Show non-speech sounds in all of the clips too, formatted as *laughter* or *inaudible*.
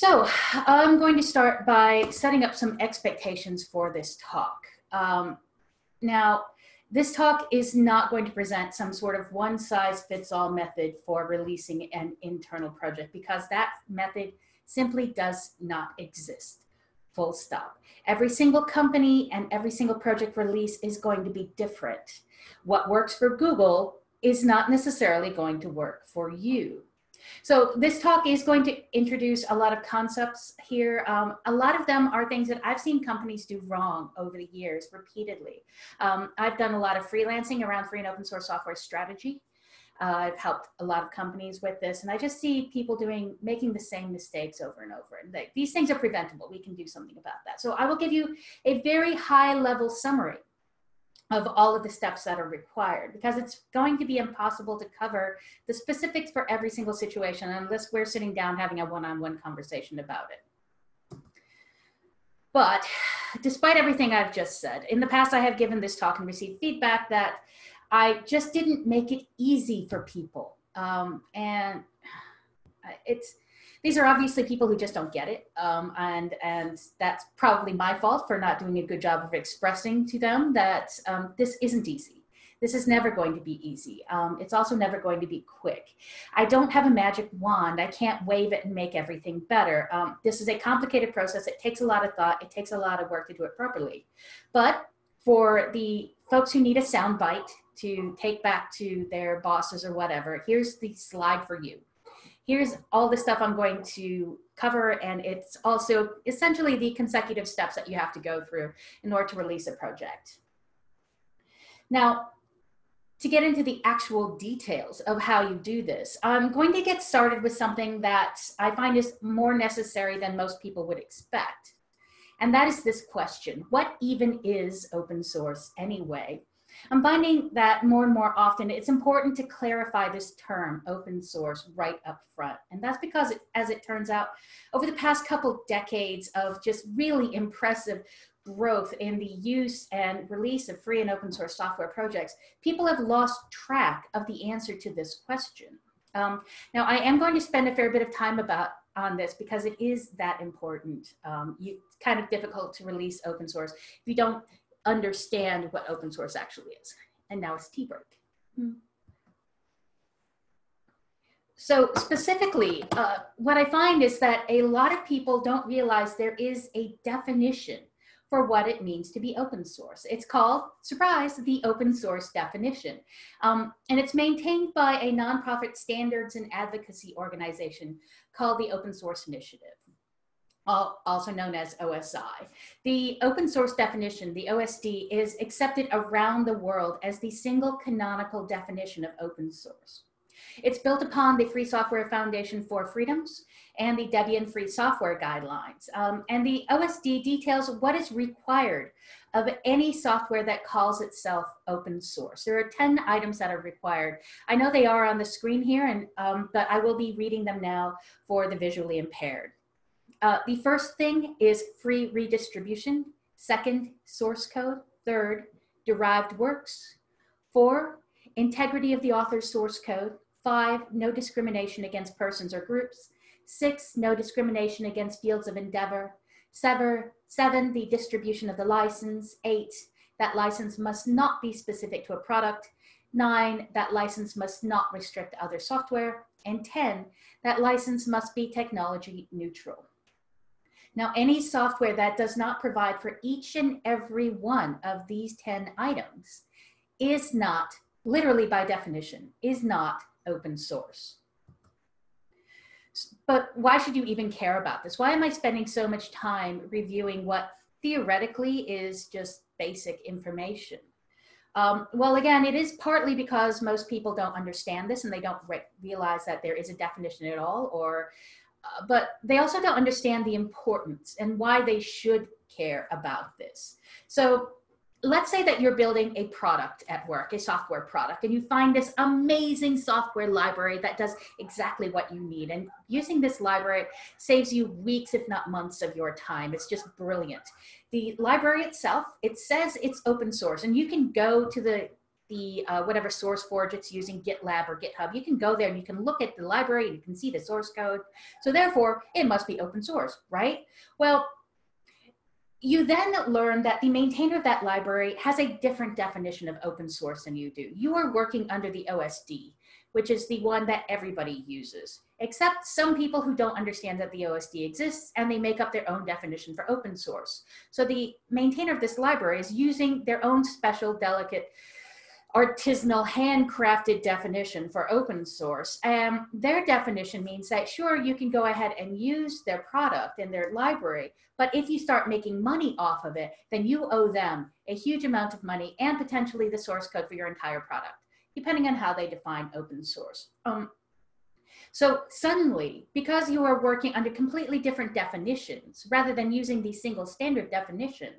So I'm going to start by setting up some expectations for this talk. Um, now, this talk is not going to present some sort of one size fits all method for releasing an internal project because that method simply does not exist. Full stop. Every single company and every single project release is going to be different. What works for Google is not necessarily going to work for you. So this talk is going to introduce a lot of concepts here. Um, a lot of them are things that I've seen companies do wrong over the years repeatedly. Um, I've done a lot of freelancing around free and open source software strategy. Uh, I've helped a lot of companies with this, and I just see people doing making the same mistakes over and over. And they, these things are preventable. We can do something about that. So I will give you a very high level summary of all of the steps that are required because it's going to be impossible to cover the specifics for every single situation unless we're sitting down having a one-on-one conversation about it. But despite everything I've just said, in the past I have given this talk and received feedback that I just didn't make it easy for people. Um, and it's, these are obviously people who just don't get it. Um, and, and that's probably my fault for not doing a good job of expressing to them that um, this isn't easy. This is never going to be easy. Um, it's also never going to be quick. I don't have a magic wand. I can't wave it and make everything better. Um, this is a complicated process. It takes a lot of thought. It takes a lot of work to do it properly. But for the folks who need a sound bite to take back to their bosses or whatever, here's the slide for you here's all the stuff I'm going to cover. And it's also essentially the consecutive steps that you have to go through in order to release a project. Now, to get into the actual details of how you do this, I'm going to get started with something that I find is more necessary than most people would expect. And that is this question, what even is open source anyway? I'm finding that more and more often it's important to clarify this term open source right up front. And that's because, it, as it turns out, over the past couple decades of just really impressive growth in the use and release of free and open source software projects, people have lost track of the answer to this question. Um, now, I am going to spend a fair bit of time about on this because it is that important. Um, you, it's kind of difficult to release open source if you don't understand what open source actually is. And now it's tea break. Hmm. So specifically, uh, what I find is that a lot of people don't realize there is a definition for what it means to be open source. It's called, surprise, the open source definition. Um, and it's maintained by a nonprofit standards and advocacy organization called the Open Source Initiative also known as OSI. The open source definition, the OSD, is accepted around the world as the single canonical definition of open source. It's built upon the Free Software Foundation four Freedoms and the Debian Free Software Guidelines. Um, and the OSD details what is required of any software that calls itself open source. There are 10 items that are required. I know they are on the screen here, and, um, but I will be reading them now for the visually impaired. Uh, the first thing is free redistribution. Second, source code. Third, derived works. Four, integrity of the author's source code. Five, no discrimination against persons or groups. Six, no discrimination against fields of endeavor. Seven, seven, the distribution of the license. Eight, that license must not be specific to a product. Nine, that license must not restrict other software. And 10, that license must be technology neutral. Now, any software that does not provide for each and every one of these 10 items is not, literally by definition, is not open source. But why should you even care about this? Why am I spending so much time reviewing what theoretically is just basic information? Um, well, again, it is partly because most people don't understand this and they don't re realize that there is a definition at all, or uh, but they also don't understand the importance and why they should care about this. So let's say that you're building a product at work, a software product, and you find this amazing software library that does exactly what you need. And using this library saves you weeks, if not months of your time. It's just brilliant. The library itself, it says it's open source and you can go to the the uh, whatever SourceForge it's using, GitLab or GitHub, you can go there and you can look at the library and you can see the source code. So therefore, it must be open source, right? Well, you then learn that the maintainer of that library has a different definition of open source than you do. You are working under the OSD, which is the one that everybody uses, except some people who don't understand that the OSD exists and they make up their own definition for open source. So the maintainer of this library is using their own special delicate artisanal handcrafted definition for open source. And their definition means that sure, you can go ahead and use their product and their library, but if you start making money off of it, then you owe them a huge amount of money and potentially the source code for your entire product, depending on how they define open source. Um, so suddenly, because you are working under completely different definitions, rather than using the single standard definition,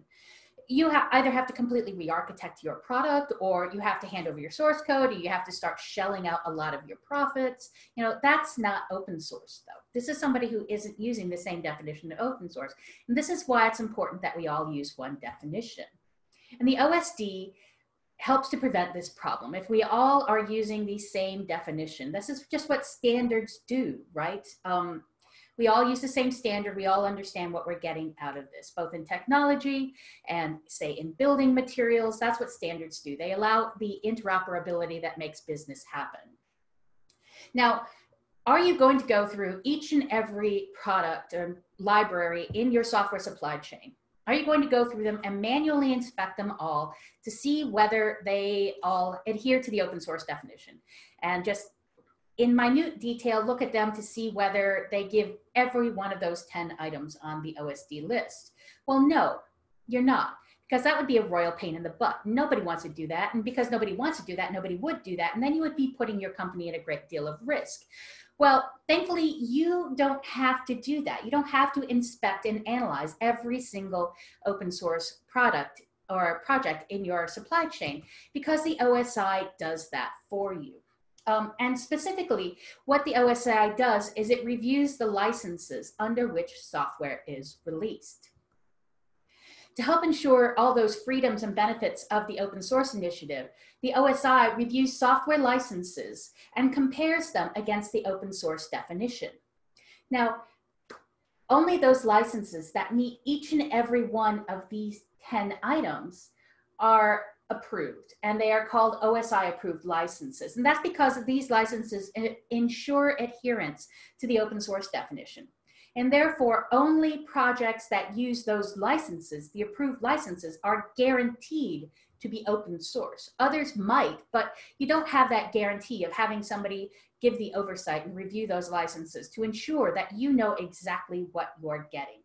you ha either have to completely re-architect your product or you have to hand over your source code or you have to start shelling out a lot of your profits. You know, that's not open source though. This is somebody who isn't using the same definition of open source. And this is why it's important that we all use one definition. And the OSD helps to prevent this problem. If we all are using the same definition, this is just what standards do, right? Um, we all use the same standard. We all understand what we're getting out of this, both in technology and say in building materials. That's what standards do. They allow the interoperability that makes business happen. Now, are you going to go through each and every product or library in your software supply chain? Are you going to go through them and manually inspect them all to see whether they all adhere to the open source definition? And just in minute detail, look at them to see whether they give every one of those 10 items on the OSD list. Well, no, you're not, because that would be a royal pain in the butt. Nobody wants to do that. And because nobody wants to do that, nobody would do that. And then you would be putting your company at a great deal of risk. Well, thankfully, you don't have to do that. You don't have to inspect and analyze every single open source product or project in your supply chain because the OSI does that for you. Um, and specifically, what the OSI does is it reviews the licenses under which software is released. To help ensure all those freedoms and benefits of the open source initiative, the OSI reviews software licenses and compares them against the open source definition. Now, only those licenses that meet each and every one of these 10 items are approved and they are called OSI approved licenses. And that's because these licenses ensure adherence to the open source definition. And therefore, only projects that use those licenses, the approved licenses, are guaranteed to be open source. Others might, but you don't have that guarantee of having somebody give the oversight and review those licenses to ensure that you know exactly what you're getting.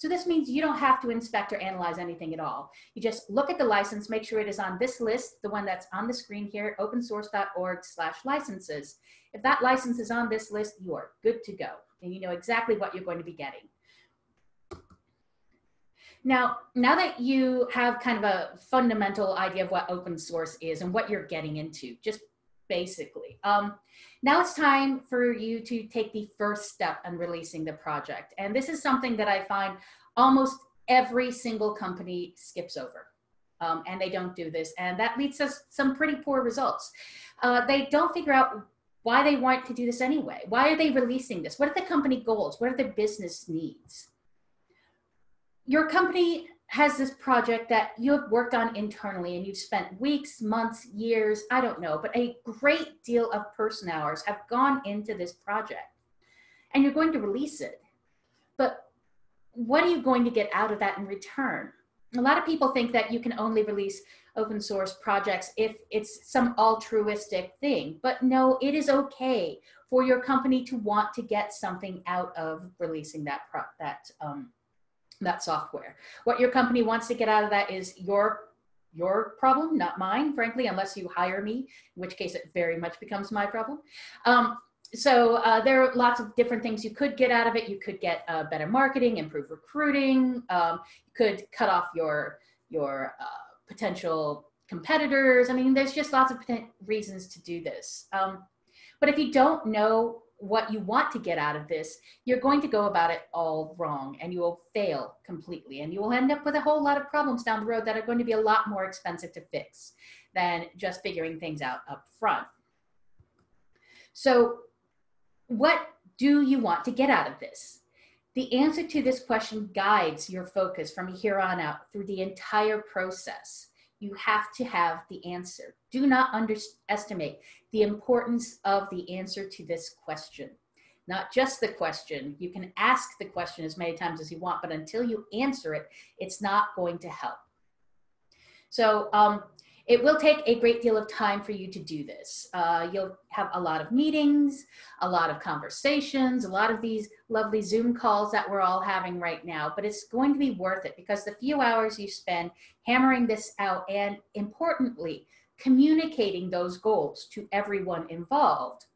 So this means you don't have to inspect or analyze anything at all. You just look at the license, make sure it is on this list, the one that's on the screen here, opensource.org slash licenses. If that license is on this list, you are good to go. And you know exactly what you're going to be getting. Now, now that you have kind of a fundamental idea of what open source is and what you're getting into, just basically. Um, now it's time for you to take the first step in releasing the project. And this is something that I find almost every single company skips over. Um, and they don't do this. And that leads to some pretty poor results. Uh, they don't figure out why they want to do this anyway. Why are they releasing this? What are the company goals? What are the business needs? Your company has this project that you have worked on internally and you've spent weeks, months, years, I don't know, but a great deal of person hours have gone into this project and you're going to release it. But what are you going to get out of that in return? A lot of people think that you can only release open source projects if it's some altruistic thing, but no, it is okay for your company to want to get something out of releasing that, that um, that software. What your company wants to get out of that is your your problem, not mine, frankly, unless you hire me, in which case it very much becomes my problem. Um, so uh, there are lots of different things you could get out of it. You could get uh, better marketing, improve recruiting. Um, you could cut off your your uh, potential competitors. I mean, there's just lots of reasons to do this. Um, but if you don't know what you want to get out of this, you're going to go about it all wrong and you will fail completely. And you will end up with a whole lot of problems down the road that are going to be a lot more expensive to fix than just figuring things out up front. So, what do you want to get out of this? The answer to this question guides your focus from here on out through the entire process you have to have the answer. Do not underestimate the importance of the answer to this question. Not just the question, you can ask the question as many times as you want, but until you answer it, it's not going to help. So um, it will take a great deal of time for you to do this. Uh, you'll have a lot of meetings, a lot of conversations, a lot of these lovely Zoom calls that we're all having right now, but it's going to be worth it because the few hours you spend hammering this out and importantly, communicating those goals to everyone involved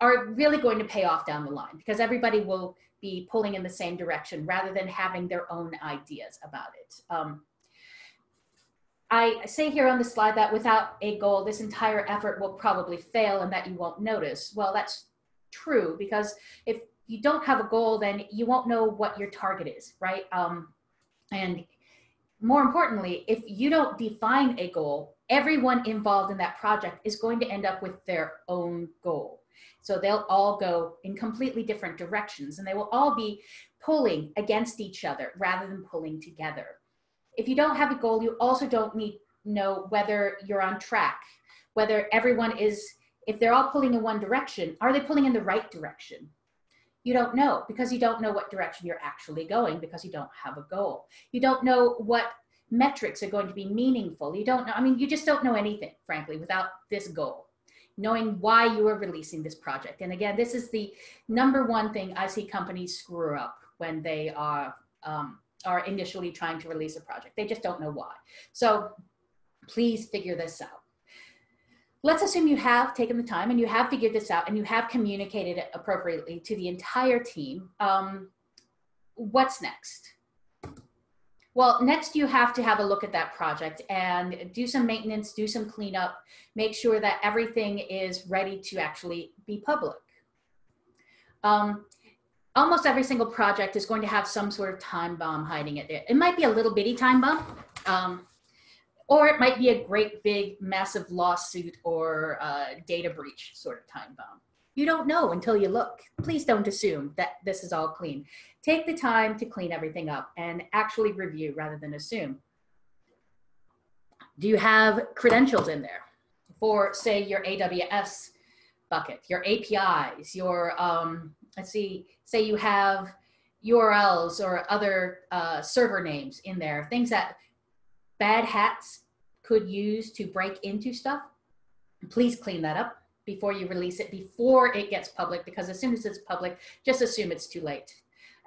are really going to pay off down the line because everybody will be pulling in the same direction rather than having their own ideas about it. Um, I say here on the slide that without a goal, this entire effort will probably fail and that you won't notice. Well, that's true because if you don't have a goal, then you won't know what your target is, right? Um, and more importantly, if you don't define a goal, everyone involved in that project is going to end up with their own goal. So they'll all go in completely different directions and they will all be pulling against each other rather than pulling together if you don't have a goal, you also don't need know whether you're on track, whether everyone is, if they're all pulling in one direction, are they pulling in the right direction? You don't know because you don't know what direction you're actually going because you don't have a goal. You don't know what metrics are going to be meaningful. You don't know, I mean, you just don't know anything, frankly, without this goal, knowing why you are releasing this project. And again, this is the number one thing I see companies screw up when they are um, are initially trying to release a project. They just don't know why. So please figure this out. Let's assume you have taken the time and you have figured this out and you have communicated it appropriately to the entire team. Um, what's next? Well, next you have to have a look at that project and do some maintenance, do some cleanup, make sure that everything is ready to actually be public. Um, almost every single project is going to have some sort of time bomb hiding it there. It might be a little bitty time bomb, um, or it might be a great big massive lawsuit or uh, data breach sort of time bomb. You don't know until you look. Please don't assume that this is all clean. Take the time to clean everything up and actually review rather than assume. Do you have credentials in there for, say, your AWS bucket, your APIs, your um, let's see, say you have URLs or other uh, server names in there, things that bad hats could use to break into stuff, please clean that up before you release it, before it gets public, because as soon as it's public, just assume it's too late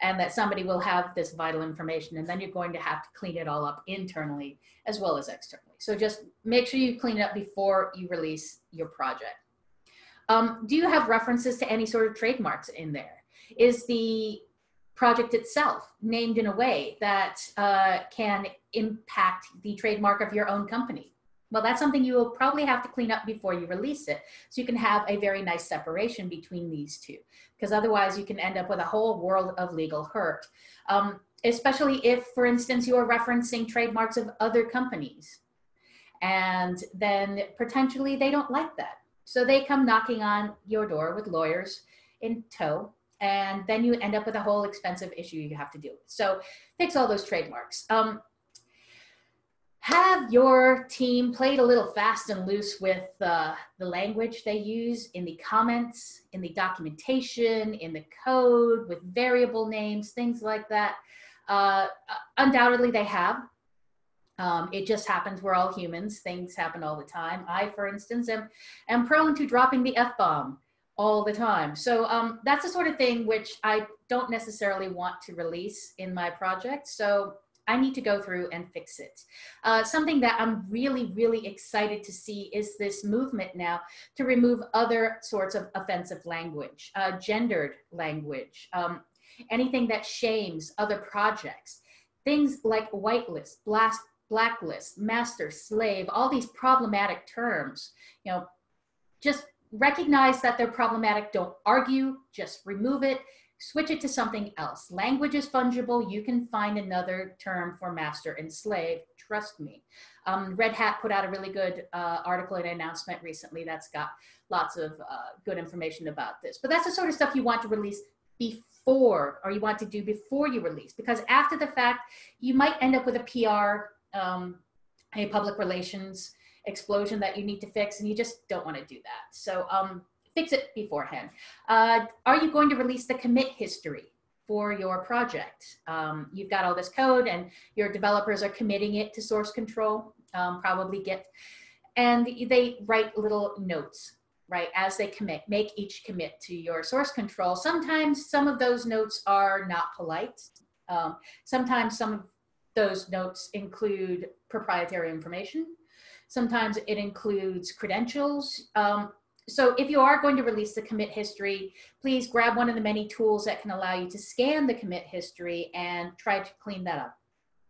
and that somebody will have this vital information and then you're going to have to clean it all up internally as well as externally. So just make sure you clean it up before you release your project. Um, do you have references to any sort of trademarks in there? Is the project itself named in a way that uh, can impact the trademark of your own company? Well, that's something you will probably have to clean up before you release it. So you can have a very nice separation between these two, because otherwise you can end up with a whole world of legal hurt. Um, especially if, for instance, you're referencing trademarks of other companies. And then potentially they don't like that. So they come knocking on your door with lawyers in tow, and then you end up with a whole expensive issue you have to deal with. So fix all those trademarks. Um, have your team played a little fast and loose with uh, the language they use in the comments, in the documentation, in the code, with variable names, things like that. Uh, undoubtedly, they have. Um, it just happens. We're all humans. Things happen all the time. I, for instance, am, am prone to dropping the F bomb all the time. So um, that's the sort of thing which I don't necessarily want to release in my project. So I need to go through and fix it. Uh, something that I'm really, really excited to see is this movement now to remove other sorts of offensive language, uh, gendered language, um, anything that shames other projects, things like whitelist, blast, blacklist, master, slave, all these problematic terms, you know, just recognize that they're problematic. Don't argue, just remove it, switch it to something else. Language is fungible. You can find another term for master and slave. Trust me. Um, Red Hat put out a really good uh, article and announcement recently that's got lots of uh, good information about this. But that's the sort of stuff you want to release before, or you want to do before you release, because after the fact, you might end up with a PR, um, a public relations explosion that you need to fix, and you just don't want to do that. So um, fix it beforehand. Uh, are you going to release the commit history? for your project. Um, you've got all this code and your developers are committing it to source control, um, probably Git, and they write little notes, right, as they commit, make each commit to your source control. Sometimes some of those notes are not polite. Um, sometimes some of those notes include proprietary information. Sometimes it includes credentials. Um, so if you are going to release the commit history, please grab one of the many tools that can allow you to scan the commit history and try to clean that up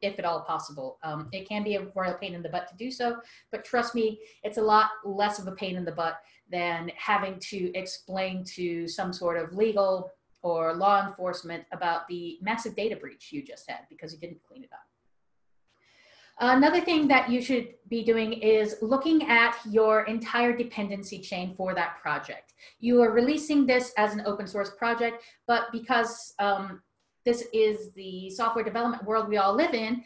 if at all possible. Um, it can be a royal pain in the butt to do so, but trust me, it's a lot less of a pain in the butt than having to explain to some sort of legal or law enforcement about the massive data breach you just had because you didn't clean it up. Another thing that you should be doing is looking at your entire dependency chain for that project. You are releasing this as an open source project, but because um, this is the software development world we all live in,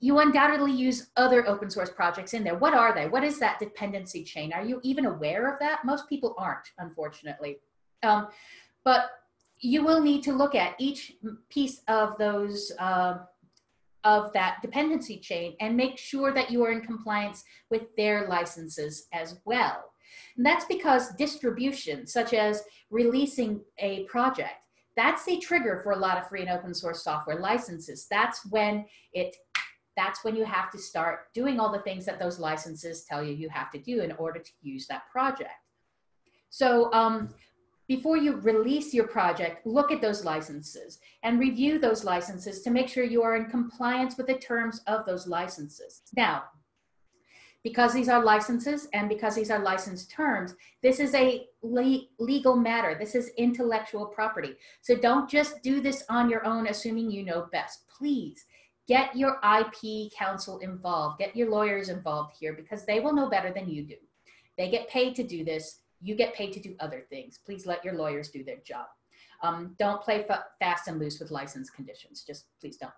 you undoubtedly use other open source projects in there. What are they? What is that dependency chain? Are you even aware of that? Most people aren't, unfortunately. Um, but you will need to look at each piece of those uh, of that dependency chain and make sure that you are in compliance with their licenses as well. And that's because distribution, such as releasing a project, that's the trigger for a lot of free and open source software licenses. That's when it that's when you have to start doing all the things that those licenses tell you you have to do in order to use that project. So um, before you release your project, look at those licenses and review those licenses to make sure you are in compliance with the terms of those licenses. Now, because these are licenses and because these are licensed terms, this is a le legal matter. This is intellectual property. So don't just do this on your own, assuming you know best. Please get your IP counsel involved, get your lawyers involved here because they will know better than you do. They get paid to do this you get paid to do other things. Please let your lawyers do their job. Um, don't play fast and loose with license conditions. Just please don't.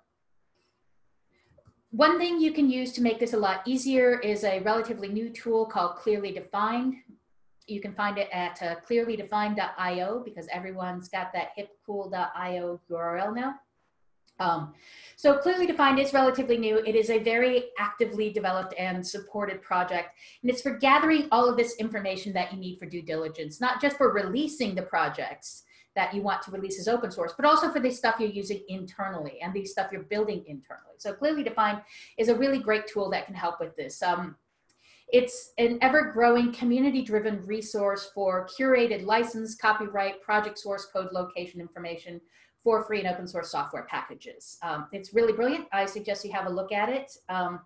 One thing you can use to make this a lot easier is a relatively new tool called Clearly Defined. You can find it at uh, clearlydefined.io because everyone's got that hipcool.io URL now. Um, so clearly defined is relatively new. It is a very actively developed and supported project. And it's for gathering all of this information that you need for due diligence, not just for releasing the projects that you want to release as open source, but also for the stuff you're using internally and the stuff you're building internally. So clearly defined is a really great tool that can help with this. Um, it's an ever-growing community-driven resource for curated license, copyright, project source code location information for free and open source software packages. Um, it's really brilliant. I suggest you have a look at it. Um,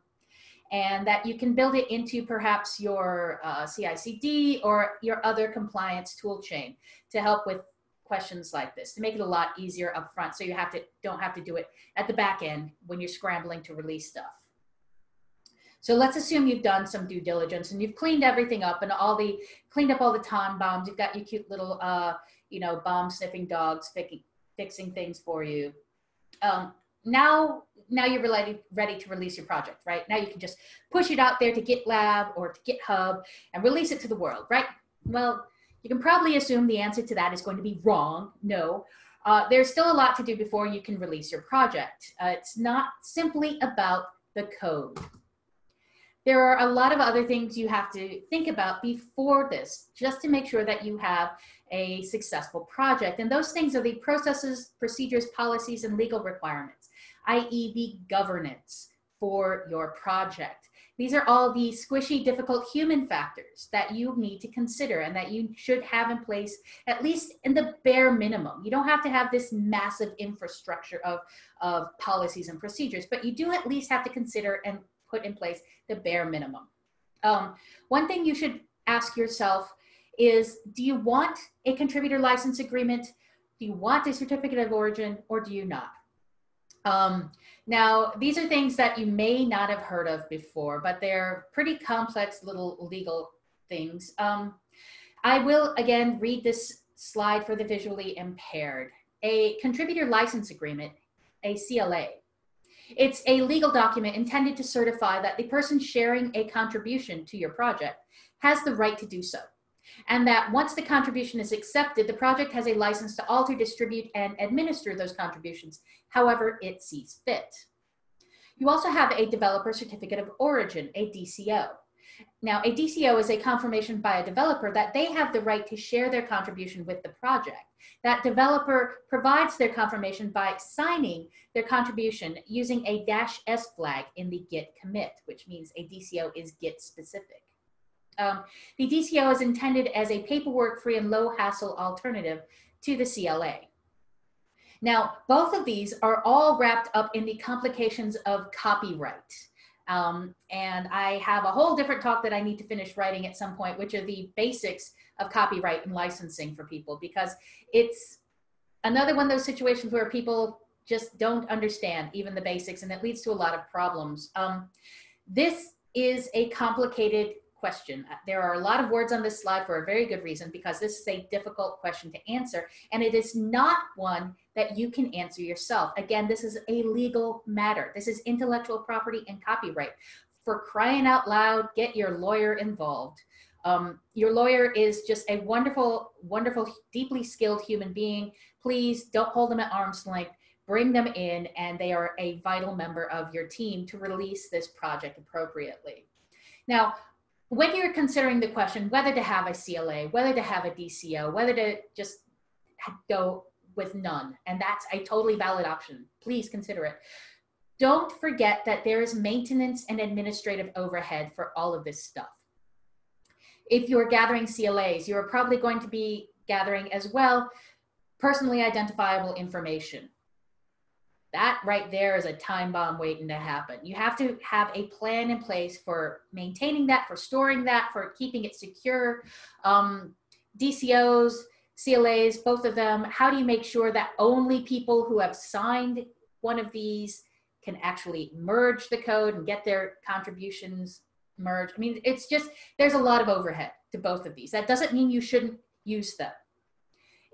and that you can build it into perhaps your uh, CI/CD or your other compliance tool chain to help with questions like this to make it a lot easier up front so you have to don't have to do it at the back end when you're scrambling to release stuff. So let's assume you've done some due diligence and you've cleaned everything up and all the cleaned up all the time bombs. You've got your cute little uh, you know bomb sniffing dogs fixing fixing things for you. Um, now, now you're ready, ready to release your project, right? Now you can just push it out there to GitLab or to GitHub and release it to the world, right? Well, you can probably assume the answer to that is going to be wrong. No, uh, there's still a lot to do before you can release your project. Uh, it's not simply about the code. There are a lot of other things you have to think about before this, just to make sure that you have a successful project. And those things are the processes, procedures, policies, and legal requirements, i.e. the governance for your project. These are all the squishy, difficult human factors that you need to consider and that you should have in place, at least in the bare minimum. You don't have to have this massive infrastructure of, of policies and procedures, but you do at least have to consider and put in place the bare minimum. Um, one thing you should ask yourself is do you want a contributor license agreement? Do you want a certificate of origin or do you not? Um, now, these are things that you may not have heard of before, but they're pretty complex little legal things. Um, I will again read this slide for the visually impaired. A contributor license agreement, a CLA, it's a legal document intended to certify that the person sharing a contribution to your project has the right to do so. And that once the contribution is accepted, the project has a license to alter, distribute, and administer those contributions however it sees fit. You also have a developer certificate of origin, a DCO. Now, a DCO is a confirmation by a developer that they have the right to share their contribution with the project. That developer provides their confirmation by signing their contribution using a dash S flag in the Git commit, which means a DCO is Git specific. Um, the DCO is intended as a paperwork-free and low-hassle alternative to the CLA. Now, both of these are all wrapped up in the complications of copyright. Um, and I have a whole different talk that I need to finish writing at some point, which are the basics of copyright and licensing for people, because it's another one of those situations where people just don't understand even the basics, and it leads to a lot of problems. Um, this is a complicated question. There are a lot of words on this slide for a very good reason because this is a difficult question to answer and it is not one that you can answer yourself. Again, this is a legal matter. This is intellectual property and copyright. For crying out loud, get your lawyer involved. Um, your lawyer is just a wonderful, wonderful, deeply skilled human being. Please don't hold them at arm's length. Bring them in, and they are a vital member of your team to release this project appropriately. Now, when you're considering the question whether to have a CLA, whether to have a DCO, whether to just go with none, and that's a totally valid option, please consider it. Don't forget that there is maintenance and administrative overhead for all of this stuff. If you're gathering CLAs, you're probably going to be gathering as well personally identifiable information that right there is a time bomb waiting to happen. You have to have a plan in place for maintaining that, for storing that, for keeping it secure. Um, DCOs, CLAs, both of them, how do you make sure that only people who have signed one of these can actually merge the code and get their contributions merged? I mean, it's just, there's a lot of overhead to both of these. That doesn't mean you shouldn't use them.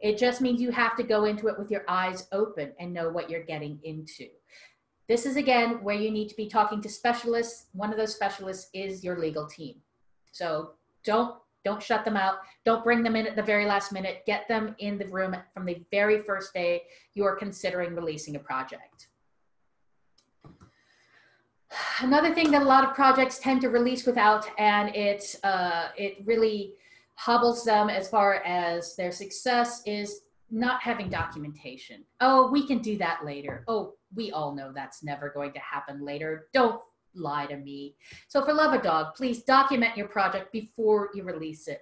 It just means you have to go into it with your eyes open and know what you're getting into. This is again where you need to be talking to specialists. One of those specialists is your legal team. So don't don't shut them out. Don't bring them in at the very last minute. Get them in the room from the very first day you are considering releasing a project. Another thing that a lot of projects tend to release without, and it uh, it really hobbles them as far as their success is not having documentation. Oh, we can do that later. Oh, we all know that's never going to happen later. Don't lie to me. So for Love a Dog, please document your project before you release it.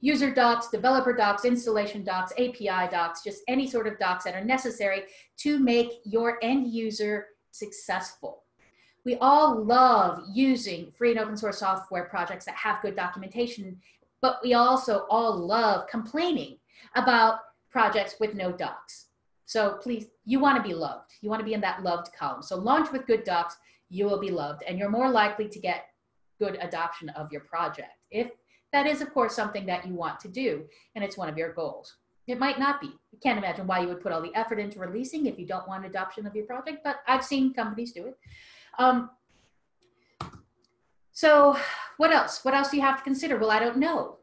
User docs, developer docs, installation docs, API docs, just any sort of docs that are necessary to make your end user successful. We all love using free and open source software projects that have good documentation but we also all love complaining about projects with no docs. So please, you want to be loved. You want to be in that loved column. So launch with good docs, you will be loved, and you're more likely to get good adoption of your project. If that is, of course, something that you want to do, and it's one of your goals. It might not be. You can't imagine why you would put all the effort into releasing if you don't want adoption of your project, but I've seen companies do it. Um, so what else? What else do you have to consider? Well, I don't know.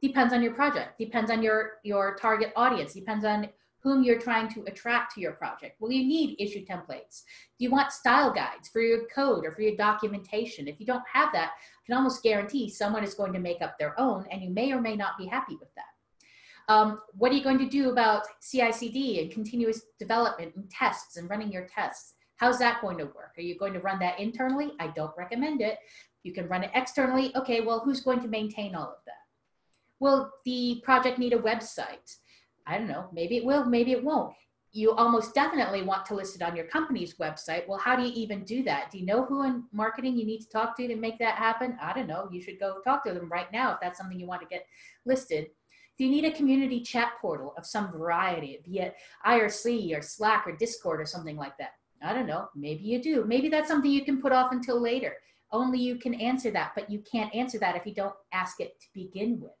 Depends on your project, depends on your, your target audience, depends on whom you're trying to attract to your project. Well, you need issue templates. Do you want style guides for your code or for your documentation? If you don't have that, I can almost guarantee someone is going to make up their own and you may or may not be happy with that. Um, what are you going to do about CI/CD and continuous development and tests and running your tests? How's that going to work? Are you going to run that internally? I don't recommend it. You can run it externally. Okay, well, who's going to maintain all of that? Will the project need a website? I don't know, maybe it will, maybe it won't. You almost definitely want to list it on your company's website. Well, how do you even do that? Do you know who in marketing you need to talk to to make that happen? I don't know. You should go talk to them right now if that's something you want to get listed. Do you need a community chat portal of some variety, be it IRC or Slack or Discord or something like that? I don't know. Maybe you do. Maybe that's something you can put off until later. Only you can answer that, but you can't answer that if you don't ask it to begin with.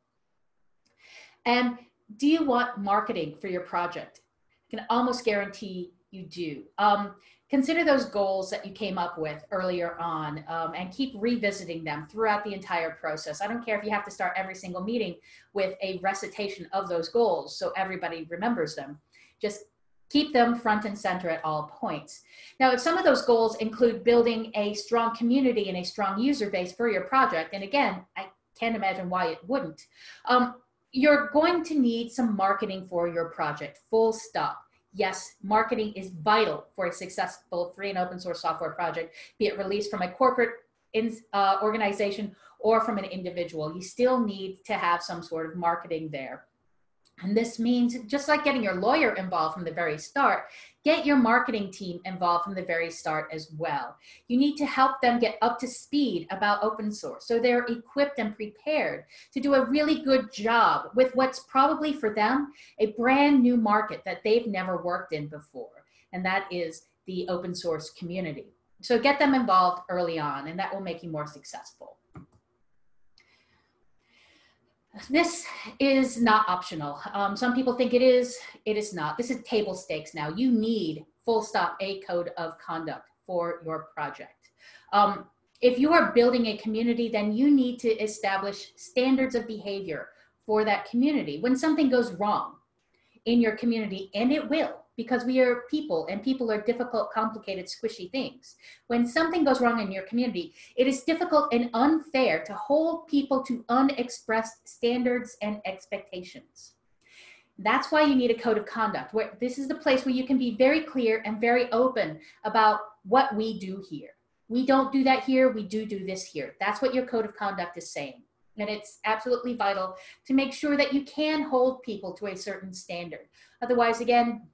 And do you want marketing for your project? I can almost guarantee you do. Um, consider those goals that you came up with earlier on um, and keep revisiting them throughout the entire process. I don't care if you have to start every single meeting with a recitation of those goals so everybody remembers them. Just keep them front and center at all points. Now, if some of those goals include building a strong community and a strong user base for your project, and again, I can't imagine why it wouldn't, um, you're going to need some marketing for your project, full stop. Yes, marketing is vital for a successful free and open source software project, be it released from a corporate in, uh, organization or from an individual. You still need to have some sort of marketing there. And this means just like getting your lawyer involved from the very start, get your marketing team involved from the very start as well. You need to help them get up to speed about open source so they're equipped and prepared to do a really good job with what's probably for them a brand new market that they've never worked in before, and that is the open source community. So get them involved early on, and that will make you more successful. This is not optional. Um, some people think it is, it is not. This is table stakes now. You need full stop a code of conduct for your project. Um, if you are building a community, then you need to establish standards of behavior for that community. When something goes wrong in your community, and it will, because we are people and people are difficult, complicated, squishy things. When something goes wrong in your community, it is difficult and unfair to hold people to unexpressed standards and expectations. That's why you need a code of conduct. Where this is the place where you can be very clear and very open about what we do here. We don't do that here, we do do this here. That's what your code of conduct is saying. And it's absolutely vital to make sure that you can hold people to a certain standard. Otherwise, again,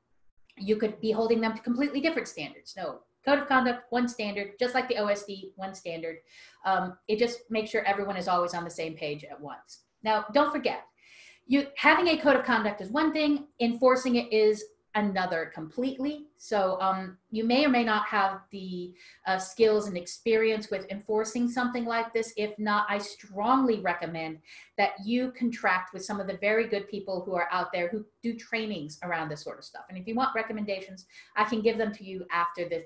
you could be holding them to completely different standards. No, code of conduct, one standard, just like the OSD, one standard. Um, it just makes sure everyone is always on the same page at once. Now, don't forget, you having a code of conduct is one thing, enforcing it is another completely. So um, you may or may not have the uh, skills and experience with enforcing something like this. If not, I strongly recommend that you contract with some of the very good people who are out there who do trainings around this sort of stuff. And if you want recommendations, I can give them to you after the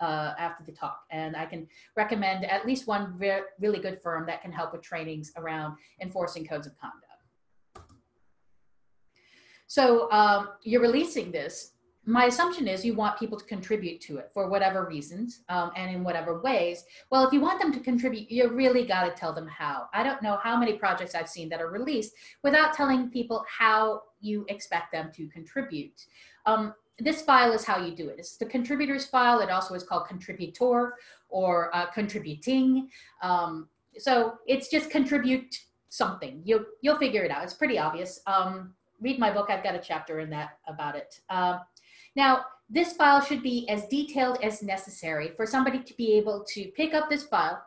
uh, after the talk. And I can recommend at least one re really good firm that can help with trainings around enforcing codes of conduct. So um, you're releasing this. My assumption is you want people to contribute to it for whatever reasons um, and in whatever ways. Well, if you want them to contribute, you really got to tell them how. I don't know how many projects I've seen that are released without telling people how you expect them to contribute. Um, this file is how you do it. It's the contributors file. It also is called contributor or uh, contributing. Um, so it's just contribute something. You'll, you'll figure it out. It's pretty obvious. Um, read my book. I've got a chapter in that about it. Uh, now, this file should be as detailed as necessary for somebody to be able to pick up this file,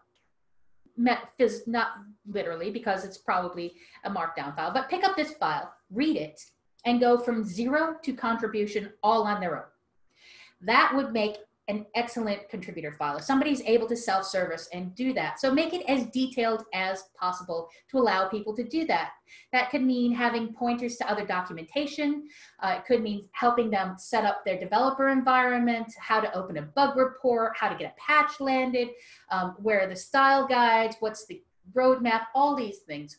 not literally because it's probably a markdown file, but pick up this file, read it, and go from zero to contribution all on their own. That would make an excellent contributor file. If somebody's able to self-service and do that. So make it as detailed as possible to allow people to do that. That could mean having pointers to other documentation. Uh, it could mean helping them set up their developer environment, how to open a bug report, how to get a patch landed, um, where are the style guides, what's the roadmap, all these things.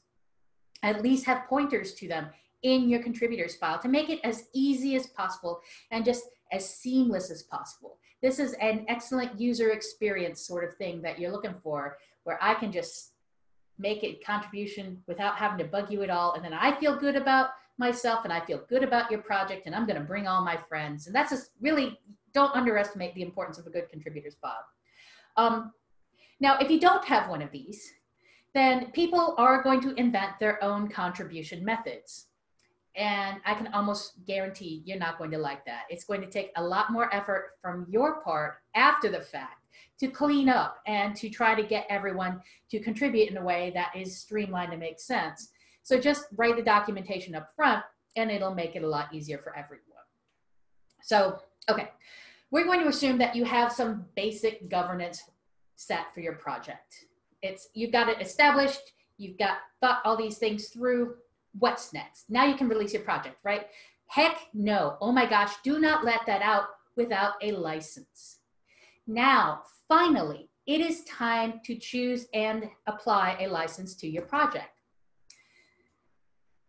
At least have pointers to them in your contributors file to make it as easy as possible and just as seamless as possible. This is an excellent user experience sort of thing that you're looking for, where I can just make a contribution without having to bug you at all. And then I feel good about myself and I feel good about your project and I'm going to bring all my friends. And that's just really, don't underestimate the importance of a good contributors file. Um, now, if you don't have one of these, then people are going to invent their own contribution methods. And I can almost guarantee you're not going to like that. It's going to take a lot more effort from your part after the fact to clean up and to try to get everyone to contribute in a way that is streamlined and makes sense. So just write the documentation up front and it'll make it a lot easier for everyone. So, okay, we're going to assume that you have some basic governance set for your project. It's, you've got it established, you've got thought all these things through, what's next? Now you can release your project, right? Heck no, oh my gosh, do not let that out without a license. Now, finally, it is time to choose and apply a license to your project.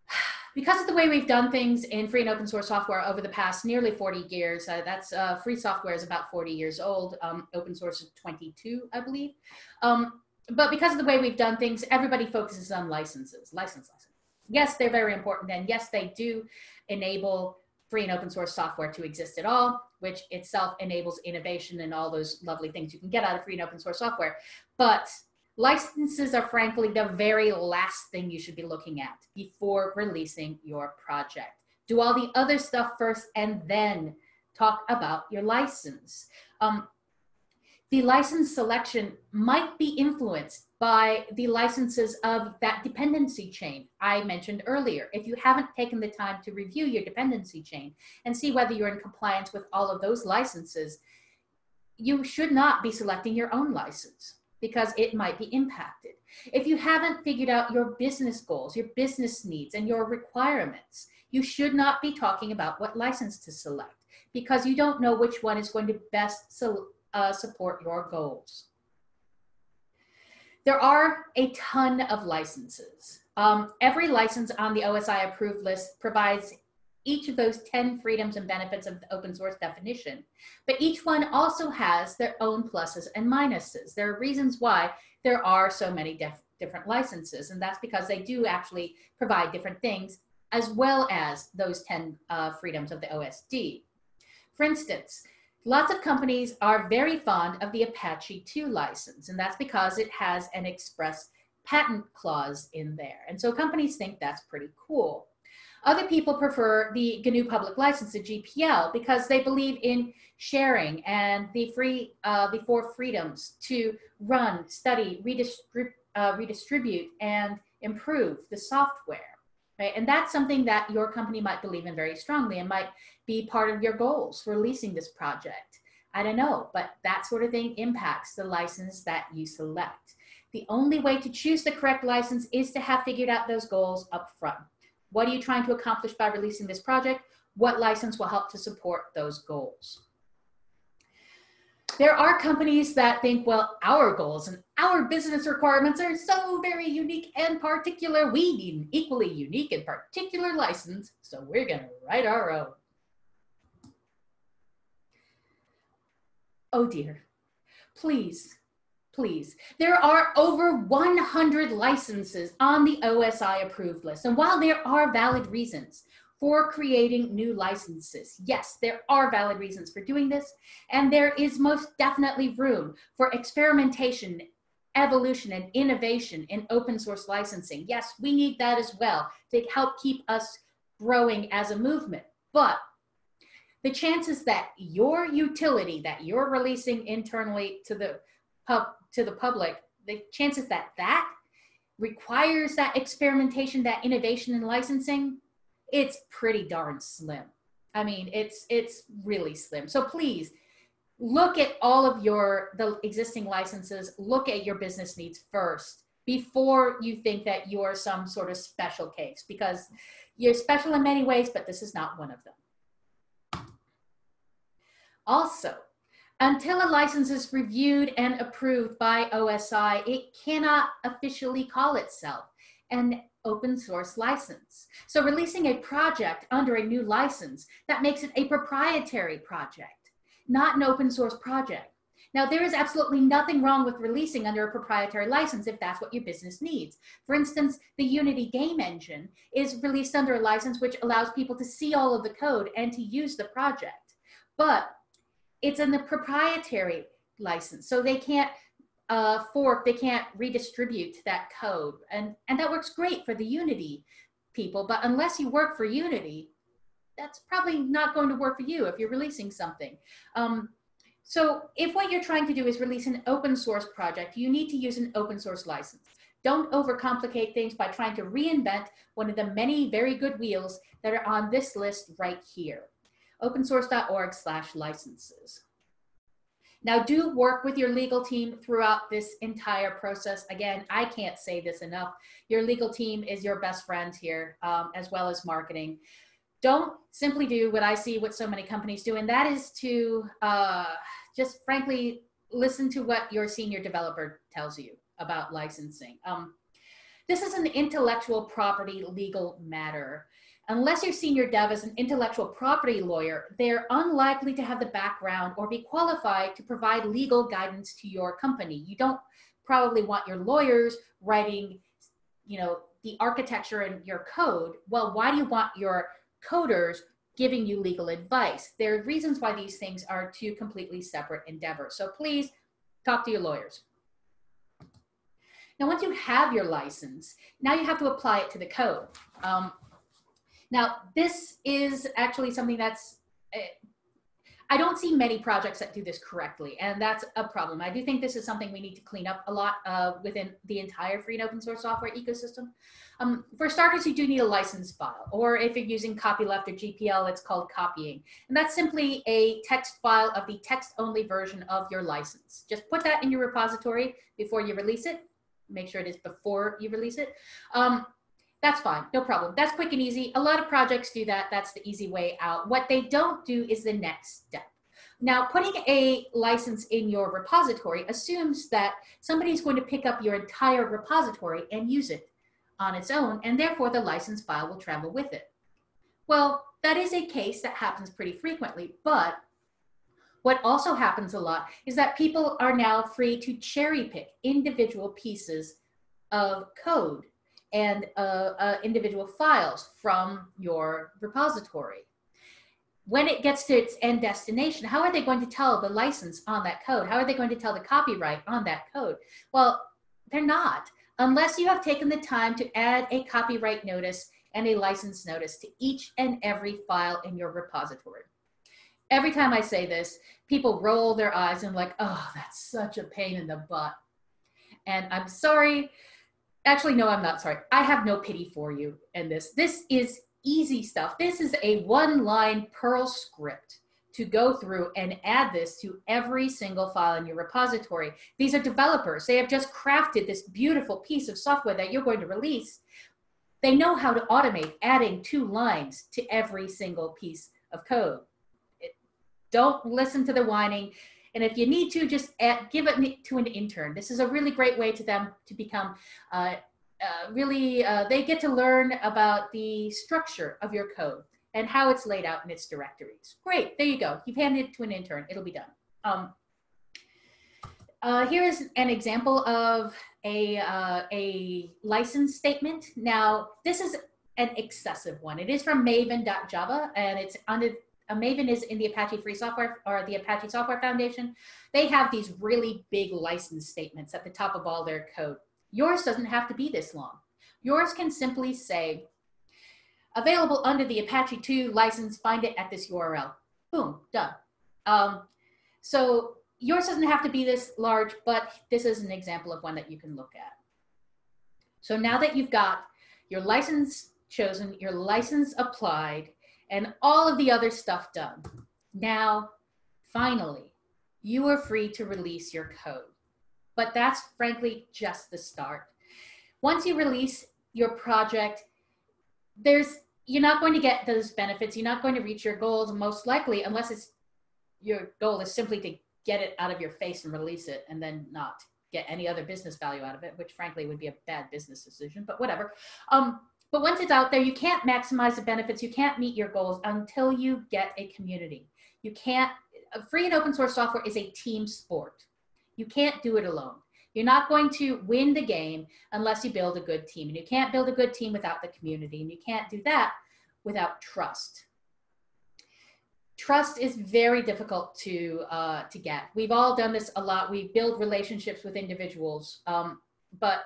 *sighs* Because of the way we've done things in free and open source software over the past nearly 40 years, uh, that's uh, free software is about 40 years old, um, open source is 22, I believe. Um, but because of the way we've done things, everybody focuses on licenses, license, license. Yes, they're very important, and yes, they do enable free and open source software to exist at all, which itself enables innovation and all those lovely things you can get out of free and open source software. But licenses are frankly the very last thing you should be looking at before releasing your project. Do all the other stuff first and then talk about your license. Um, the license selection might be influenced by the licenses of that dependency chain I mentioned earlier. If you haven't taken the time to review your dependency chain and see whether you're in compliance with all of those licenses, you should not be selecting your own license because it might be impacted. If you haven't figured out your business goals, your business needs, and your requirements, you should not be talking about what license to select because you don't know which one is going to best uh, support your goals. There are a ton of licenses. Um, every license on the OSI approved list provides each of those 10 freedoms and benefits of the open source definition. But each one also has their own pluses and minuses. There are reasons why there are so many different licenses, and that's because they do actually provide different things as well as those 10 uh, freedoms of the OSD. For instance, lots of companies are very fond of the Apache 2 license, and that's because it has an express patent clause in there. And so companies think that's pretty cool. Other people prefer the GNU public license, the GPL, because they believe in sharing and the free, uh, the four freedoms to run, study, redistrib uh, redistribute, and improve the software. Right? And that's something that your company might believe in very strongly and might be part of your goals for releasing this project. I don't know, but that sort of thing impacts the license that you select. The only way to choose the correct license is to have figured out those goals up front. What are you trying to accomplish by releasing this project? What license will help to support those goals? There are companies that think, well, our goals and our business requirements are so very unique and particular. We need an equally unique and particular license, so we're going to write our own. Oh dear. Please please. There are over 100 licenses on the OSI approved list. And while there are valid reasons for creating new licenses, yes, there are valid reasons for doing this. And there is most definitely room for experimentation, evolution, and innovation in open source licensing. Yes, we need that as well to help keep us growing as a movement. But the chances that your utility that you're releasing internally to the pub to the public, the chances that that requires that experimentation, that innovation and licensing, it's pretty darn slim. I mean, it's it's really slim. So please look at all of your the existing licenses, look at your business needs first before you think that you're some sort of special case because you're special in many ways, but this is not one of them. Also, until a license is reviewed and approved by OSI, it cannot officially call itself an open source license. So releasing a project under a new license, that makes it a proprietary project, not an open source project. Now, there is absolutely nothing wrong with releasing under a proprietary license if that's what your business needs. For instance, the Unity game engine is released under a license which allows people to see all of the code and to use the project. But it's in the proprietary license. So they can't uh, fork, they can't redistribute that code. And, and that works great for the Unity people, but unless you work for Unity, that's probably not going to work for you if you're releasing something. Um, so if what you're trying to do is release an open source project, you need to use an open source license. Don't overcomplicate things by trying to reinvent one of the many very good wheels that are on this list right here. opensource.org slash licenses. Now do work with your legal team throughout this entire process. Again, I can't say this enough. Your legal team is your best friend here, um, as well as marketing. Don't simply do what I see what so many companies do, and that is to uh, just frankly listen to what your senior developer tells you about licensing. Um, this is an intellectual property legal matter. Unless your senior dev is an intellectual property lawyer, they're unlikely to have the background or be qualified to provide legal guidance to your company. You don't probably want your lawyers writing, you know, the architecture and your code. Well, why do you want your coders giving you legal advice? There are reasons why these things are two completely separate endeavors. So please talk to your lawyers. Now, once you have your license, now you have to apply it to the code. Um, now, this is actually something that's, uh, I don't see many projects that do this correctly, and that's a problem. I do think this is something we need to clean up a lot uh, within the entire free and open source software ecosystem. Um, for starters, you do need a license file, or if you're using copyleft or GPL, it's called copying. And that's simply a text file of the text-only version of your license. Just put that in your repository before you release it. Make sure it is before you release it. Um, that's fine, no problem. That's quick and easy. A lot of projects do that. That's the easy way out. What they don't do is the next step. Now, putting a license in your repository assumes that somebody is going to pick up your entire repository and use it on its own, and therefore the license file will travel with it. Well, that is a case that happens pretty frequently, but what also happens a lot is that people are now free to cherry pick individual pieces of code and uh, uh, individual files from your repository. When it gets to its end destination, how are they going to tell the license on that code? How are they going to tell the copyright on that code? Well, they're not, unless you have taken the time to add a copyright notice and a license notice to each and every file in your repository. Every time I say this, people roll their eyes and like, oh, that's such a pain in the butt. And I'm sorry, actually, no, I'm not sorry. I have no pity for you in this. This is easy stuff. This is a one line Perl script to go through and add this to every single file in your repository. These are developers. They have just crafted this beautiful piece of software that you're going to release. They know how to automate adding two lines to every single piece of code. Don't listen to the whining. And if you need to, just add, give it to an intern. This is a really great way to them to become uh, uh, really, uh, they get to learn about the structure of your code and how it's laid out in its directories. Great, there you go. You've handed it to an intern, it'll be done. Um, uh, here is an example of a, uh, a license statement. Now, this is an excessive one. It is from maven.java and it's under uh, Maven is in the Apache Free Software or the Apache Software Foundation. They have these really big license statements at the top of all their code. Yours doesn't have to be this long. Yours can simply say, available under the Apache 2 license, find it at this URL. Boom, done. Um, so yours doesn't have to be this large, but this is an example of one that you can look at. So now that you've got your license chosen, your license applied, and all of the other stuff done. Now, finally, you are free to release your code. But that's frankly just the start. Once you release your project, there's you're not going to get those benefits. You're not going to reach your goals most likely unless it's your goal is simply to get it out of your face and release it and then not get any other business value out of it, which frankly would be a bad business decision, but whatever. Um, but once it's out there, you can't maximize the benefits. You can't meet your goals until you get a community. You can't, free and open source software is a team sport. You can't do it alone. You're not going to win the game unless you build a good team. And you can't build a good team without the community. And you can't do that without trust. Trust is very difficult to, uh, to get. We've all done this a lot. We build relationships with individuals. Um, but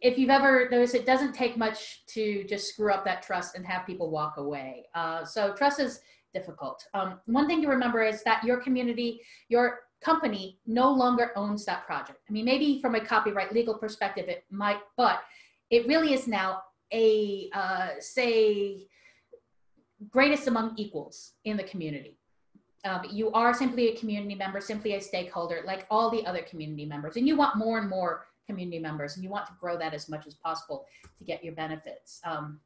if you've ever noticed, it doesn't take much to just screw up that trust and have people walk away. Uh, so trust is difficult. Um, one thing to remember is that your community, your company no longer owns that project. I mean, maybe from a copyright legal perspective, it might, but it really is now a, uh, say, greatest among equals in the community. Um, you are simply a community member, simply a stakeholder, like all the other community members. And you want more and more community members, and you want to grow that as much as possible to get your benefits. Um,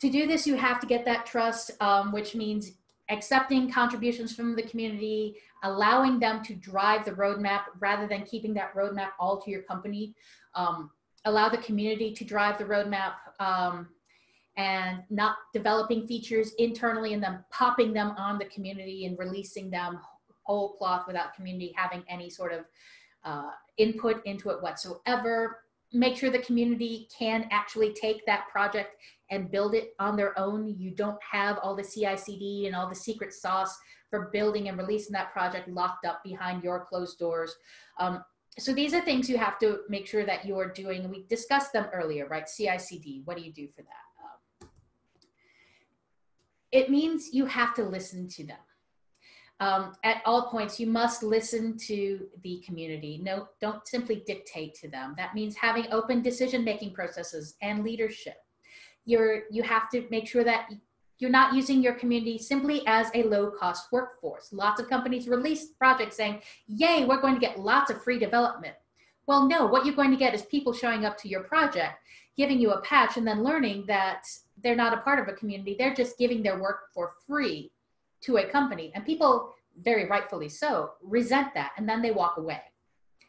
to do this, you have to get that trust, um, which means accepting contributions from the community, allowing them to drive the roadmap rather than keeping that roadmap all to your company. Um, allow the community to drive the roadmap um, and not developing features internally and then popping them on the community and releasing them whole cloth without community having any sort of uh, input into it whatsoever. Make sure the community can actually take that project and build it on their own. You don't have all the CI/CD and all the secret sauce for building and releasing that project locked up behind your closed doors. Um, so these are things you have to make sure that you're doing. We discussed them earlier, right? CI/CD. What do you do for that? Um, it means you have to listen to them. Um, at all points, you must listen to the community. No, don't simply dictate to them. That means having open decision-making processes and leadership you're you have to make sure that you're not using your community simply as a low cost workforce. Lots of companies release projects saying, yay, we're going to get lots of free development. Well, no, what you're going to get is people showing up to your project, giving you a patch, and then learning that they're not a part of a community. They're just giving their work for free to a company. And people, very rightfully so, resent that and then they walk away.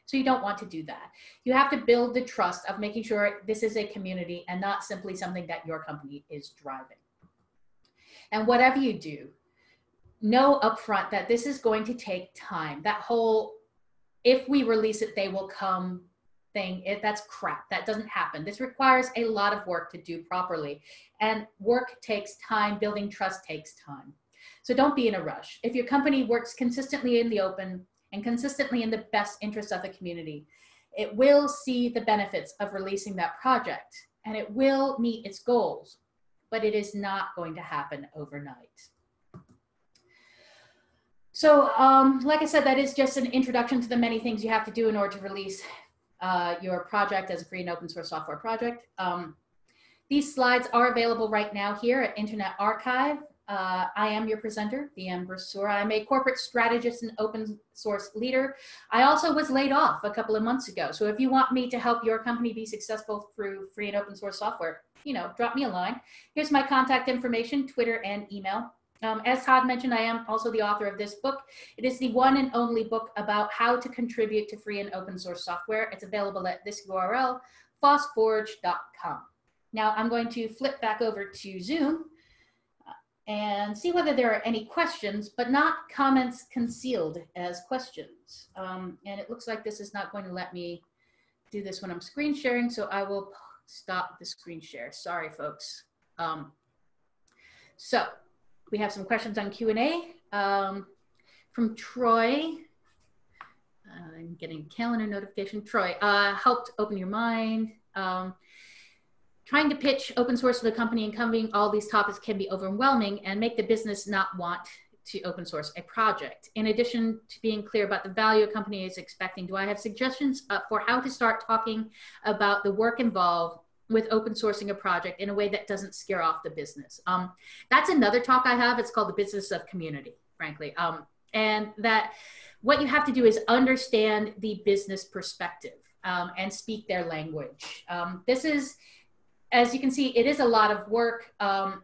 So you don't want to do that. You have to build the trust of making sure this is a community and not simply something that your company is driving. And whatever you do, know upfront that this is going to take time. That whole, if we release it, they will come thing, it, that's crap. That doesn't happen. This requires a lot of work to do properly. And work takes time, building trust takes time. So don't be in a rush. If your company works consistently in the open, and consistently in the best interest of the community. It will see the benefits of releasing that project and it will meet its goals, but it is not going to happen overnight. So, um, like I said, that is just an introduction to the many things you have to do in order to release uh, your project as a free and open source software project. Um, these slides are available right now here at Internet Archive. Uh, I am your presenter, the Sura. I'm a corporate strategist and open source leader. I also was laid off a couple of months ago. So if you want me to help your company be successful through free and open source software, you know, drop me a line. Here's my contact information, Twitter and email. Um, as Todd mentioned, I am also the author of this book. It is the one and only book about how to contribute to free and open source software. It's available at this URL, fossforge.com. Now I'm going to flip back over to Zoom and see whether there are any questions, but not comments concealed as questions. Um, and it looks like this is not going to let me do this when I'm screen sharing, so I will stop the screen share. Sorry, folks. Um, so we have some questions on Q&A um, from Troy. I'm getting calendar notification. Troy, uh, helped open your mind. Um, trying to pitch open source to the company and covering all these topics can be overwhelming and make the business not want to open source a project. In addition to being clear about the value a company is expecting, do I have suggestions uh, for how to start talking about the work involved with open sourcing a project in a way that doesn't scare off the business? Um, that's another talk I have. It's called the business of community, frankly. Um, and that what you have to do is understand the business perspective um, and speak their language. Um, this is as you can see, it is a lot of work, um,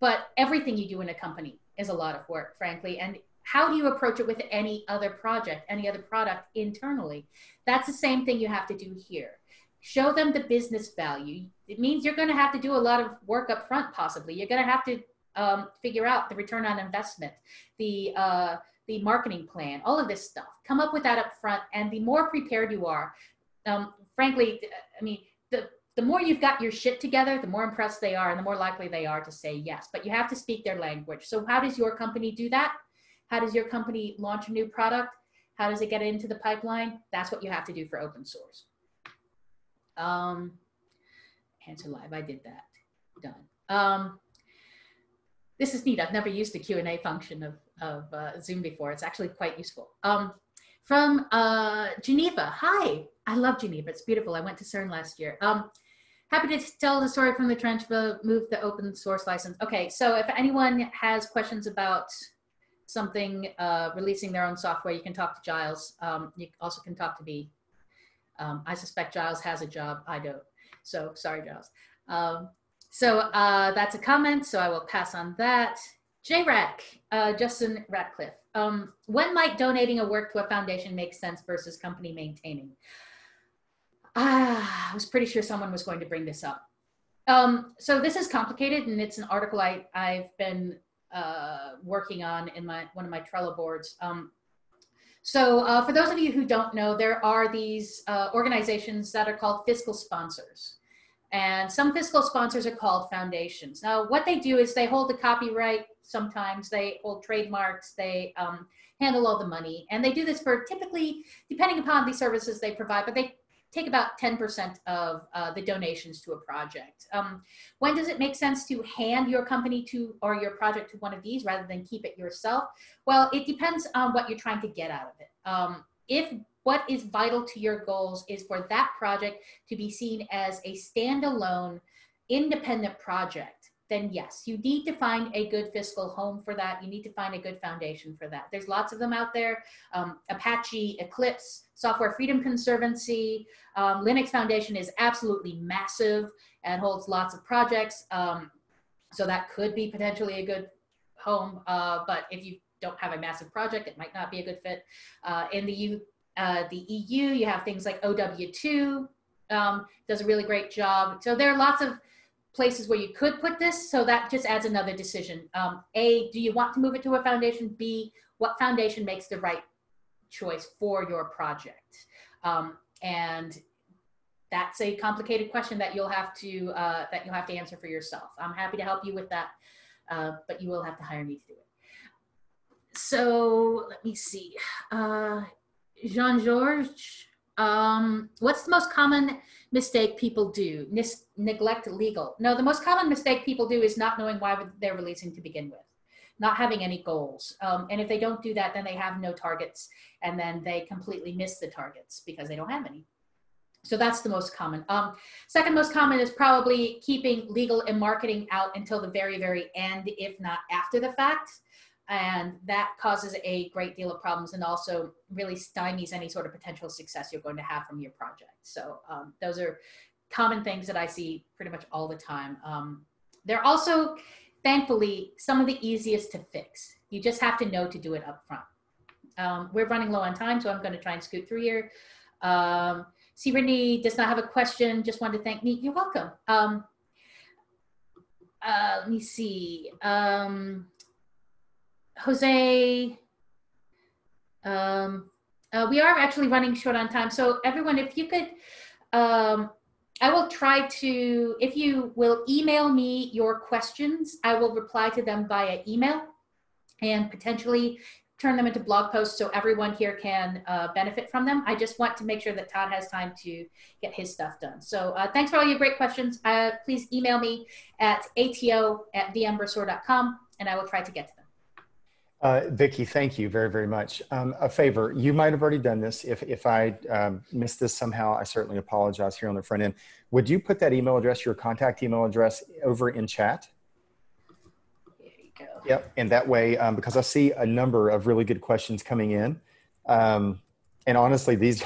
but everything you do in a company is a lot of work, frankly. And how do you approach it with any other project, any other product internally? That's the same thing you have to do here. Show them the business value. It means you're going to have to do a lot of work up front, possibly. You're going to have to um, figure out the return on investment, the uh, the marketing plan, all of this stuff. Come up with that up front, and the more prepared you are, um, frankly, I mean, the more you've got your shit together, the more impressed they are and the more likely they are to say yes. But you have to speak their language. So, how does your company do that? How does your company launch a new product? How does it get into the pipeline? That's what you have to do for open source. Um, answer live, I did that. Done. Um, this is neat. I've never used the Q&A function of, of uh, Zoom before. It's actually quite useful. Um, from uh, Geneva, hi. I love Geneva. It's beautiful. I went to CERN last year. Um, happy to tell the story from the trench, but move the open source license. Okay, so if anyone has questions about something, uh, releasing their own software, you can talk to Giles. Um, you also can talk to me. Um, I suspect Giles has a job. I don't. So sorry, Giles. Um, so uh, that's a comment, so I will pass on that. JRAC, uh, Justin Ratcliffe. Um, when might donating a work to a foundation make sense versus company maintaining? Ah, I was pretty sure someone was going to bring this up. Um, so this is complicated, and it's an article I, I've been uh, working on in my one of my Trello boards. Um, so uh, for those of you who don't know, there are these uh, organizations that are called fiscal sponsors. And some fiscal sponsors are called foundations. Now, what they do is they hold the copyright, sometimes they hold trademarks, they um, handle all the money. And they do this for typically, depending upon the services they provide, but they take about 10% of uh, the donations to a project. Um, when does it make sense to hand your company to or your project to one of these rather than keep it yourself? Well, it depends on what you're trying to get out of it. Um, if what is vital to your goals is for that project to be seen as a standalone, independent project, then yes, you need to find a good fiscal home for that. You need to find a good foundation for that. There's lots of them out there. Um, Apache, Eclipse, Software Freedom Conservancy, um, Linux Foundation is absolutely massive and holds lots of projects. Um, so that could be potentially a good home. Uh, but if you don't have a massive project, it might not be a good fit. Uh, in the U uh, the EU, you have things like OW2 um, does a really great job. So there are lots of places where you could put this. So that just adds another decision. Um, a, do you want to move it to a foundation? B, what foundation makes the right choice for your project? Um, and that's a complicated question that you'll have to uh, that you'll have to answer for yourself. I'm happy to help you with that, uh, but you will have to hire me to do it. So let me see. Uh, Jean Georges, um, what's the most common mistake people do? Nis- neglect legal. No, the most common mistake people do is not knowing why they're releasing to begin with, not having any goals. Um, and if they don't do that, then they have no targets, and then they completely miss the targets because they don't have any. So that's the most common. Um, second most common is probably keeping legal and marketing out until the very, very end, if not after the fact and that causes a great deal of problems and also really stymies any sort of potential success you're going to have from your project. So um, those are common things that I see pretty much all the time. Um, they're also, thankfully, some of the easiest to fix. You just have to know to do it up front. Um, we're running low on time, so I'm going to try and scoot through here. Um, Renee does not have a question. Just wanted to thank me. You're welcome. Um, uh, let me see. Um, Jose, um, uh, we are actually running short on time. So everyone, if you could, um, I will try to, if you will email me your questions, I will reply to them via email and potentially turn them into blog posts so everyone here can uh, benefit from them. I just want to make sure that Todd has time to get his stuff done. So uh, thanks for all your great questions. Uh, please email me at ato at vmbrasseur.com and I will try to get to them. Uh, Vicky, thank you very, very much. Um, a favor, you might have already done this. If, if I um, missed this somehow, I certainly apologize here on the front end. Would you put that email address, your contact email address over in chat? There you go. Yep, and that way, um, because I see a number of really good questions coming in, um, and honestly, these,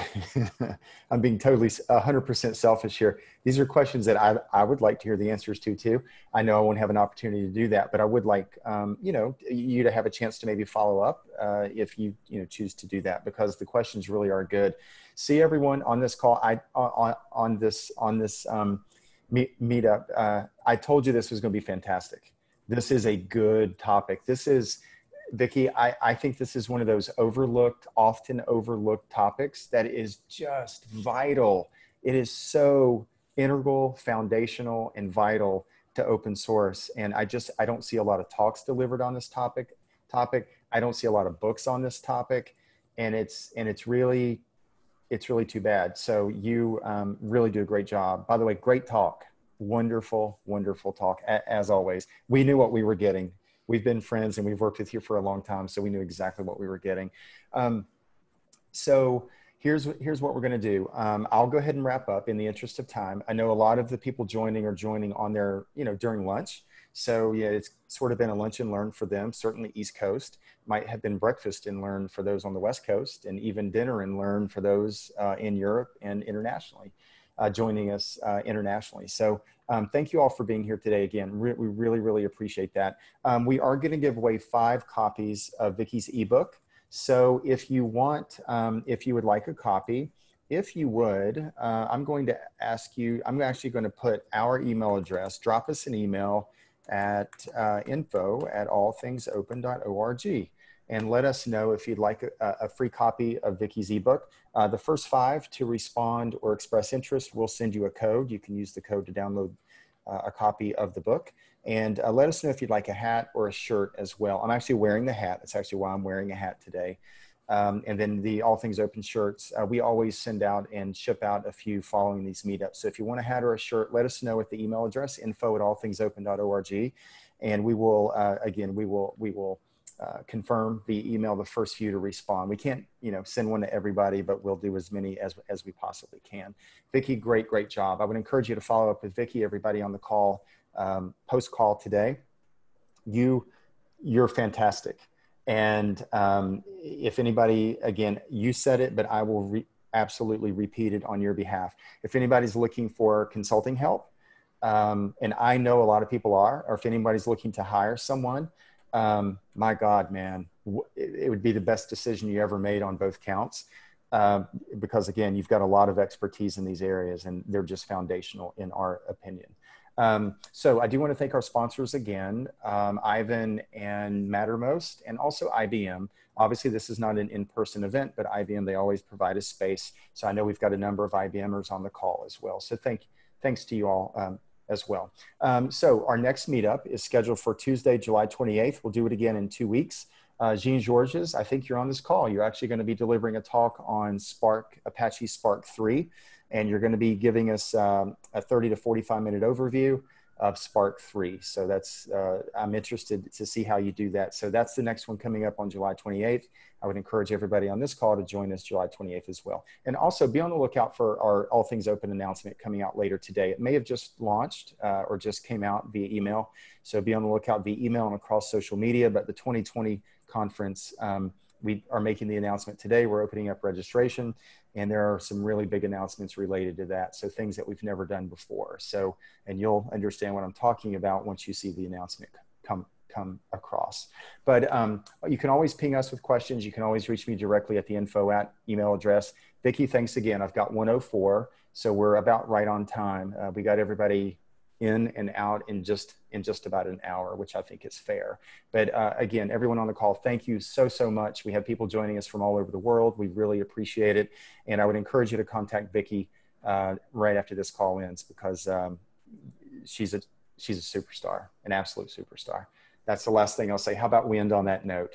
*laughs* I'm being totally 100% selfish here. These are questions that I, I would like to hear the answers to too. I know I won't have an opportunity to do that, but I would like, um, you know, you to have a chance to maybe follow up uh, if you, you know, choose to do that because the questions really are good. See everyone on this call, I, on, on this, on this um, meet, meetup. Uh, I told you this was going to be fantastic. This is a good topic. This is, Vicky, I, I think this is one of those overlooked, often overlooked topics that is just vital. It is so integral, foundational, and vital to open source. And I just I don't see a lot of talks delivered on this topic. Topic. I don't see a lot of books on this topic, and it's and it's really it's really too bad. So you um, really do a great job. By the way, great talk. Wonderful, wonderful talk as always. We knew what we were getting we've been friends and we've worked with you for a long time, so we knew exactly what we were getting. Um, so here's here's what we're going to do. Um, I'll go ahead and wrap up in the interest of time. I know a lot of the people joining are joining on their you know during lunch. So yeah, it's sort of been a lunch and learn for them. Certainly East Coast might have been breakfast and learn for those on the West Coast, and even dinner and learn for those uh, in Europe and internationally, uh, joining us uh, internationally. So um, thank you all for being here today. Again, re we really really appreciate that. Um, we are going to give away five copies of Vicky's ebook. So if you want, um, if you would like a copy, if you would, uh, I'm going to ask you, I'm actually going to put our email address, drop us an email at uh, info at allthingsopen.org and let us know if you'd like a, a free copy of Vicky's ebook. Uh, the first five to respond or express interest, we'll send you a code. You can use the code to download uh, a copy of the book. And uh, let us know if you'd like a hat or a shirt as well. I'm actually wearing the hat. That's actually why I'm wearing a hat today. Um, and then the All Things Open shirts, uh, we always send out and ship out a few following these meetups. So if you want a hat or a shirt, let us know at the email address info at allthingsopen.org, and we will uh, again we will we will uh, confirm the email the first few to respond. We can't you know send one to everybody, but we'll do as many as as we possibly can. Vicky, great great job. I would encourage you to follow up with Vicky. Everybody on the call um, post call today, you you're fantastic and um, if anybody, again, you said it, but I will re- absolutely repeat it on your behalf. If anybody's looking for consulting help, um, and I know a lot of people are, or if anybody's looking to hire someone, um, my God, man, it, would be the best decision you ever made on both counts. Uh, because again, you've got a lot of expertise in these areas and they're just foundational in our opinion. Um, so I do want to thank our sponsors again, um, Aiven and Mattermost, and also IBM. Obviously, this is not an in-person event, but IBM, they always provide a space. So I know we've got a number of IBMers on the call as well. So thank, thanks to you all um, as well. Um, so our next meetup is scheduled for Tuesday, July 28th. We'll do it again in two weeks. Uh, Jean Georges, I think you're on this call. You're actually going to be delivering a talk on Spark, Apache Spark 3 and you're going to be giving us um, a 30 to 45 minute overview of Spark 3. So that's, uh, I'm interested to see how you do that. So that's the next one coming up on July 28th. I would encourage everybody on this call to join us July 28th as well. And also be on the lookout for our All Things Open announcement coming out later today. It may have just launched uh, or just came out via email. So be on the lookout via email and across social media. But the 2020 conference, um, we are making the announcement today. We're opening up registration and there are some really big announcements related to that so things that we've never done before. So and you'll understand what i'm talking about once you see the announcement come come across. But um, you can always ping us with questions. You can always reach me directly at the info at email address. Vicky thanks again. I've got 104 so we're about right on time. Uh, we got everybody in and out in just in just about an hour, which I think is fair. But uh, again, everyone on the call, thank you so so much. We have people joining us from all over the world. We really appreciate it, and I would encourage you to contact Vicky uh, right after this call ends because um, she's a she's a superstar, an absolute superstar. That's the last thing I'll say. How about we end on that note?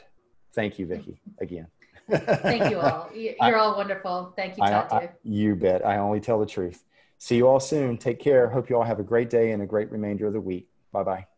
Thank you, Vicky, again. Thank you all. *laughs* You're I, all wonderful. Thank you, Tatu. I, I, you bet. I only tell the truth. See you all soon. Take care. Hope you all have a great day and a great remainder of the week. Bye bye.